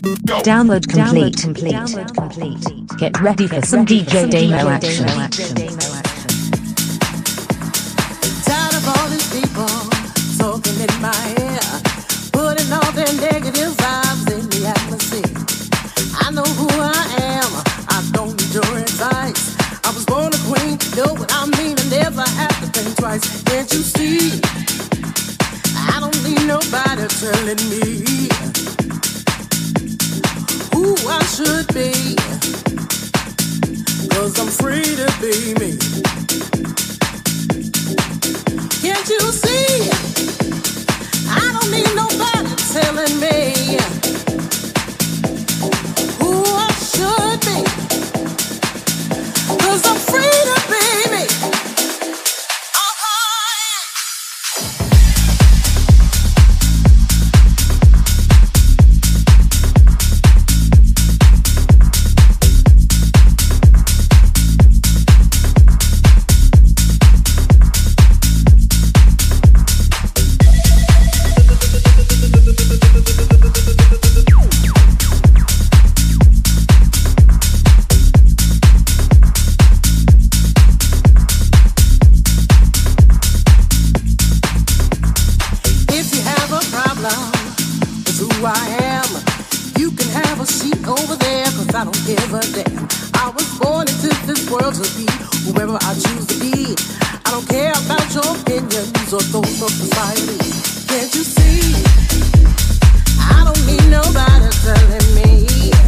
Download complete. Download complete. Get ready for some DJ Damo action. Tired of all these people talking in my ear, putting all their negative vibes in the atmosphere. I know who I am. I don't need your advice. I was born a queen, know what I mean. I never have to think twice. Can't you see? I don't need nobody telling me who I should be. Cause I'm free to be me. Can't you see? I don't need nobody telling me who I should be. Cause I'm free whoever I choose to be. I don't care about your opinions or those of society. Can't you see? I don't need nobody telling me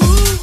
my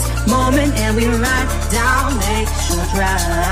this moment, and we ride down Lakeshore Drive.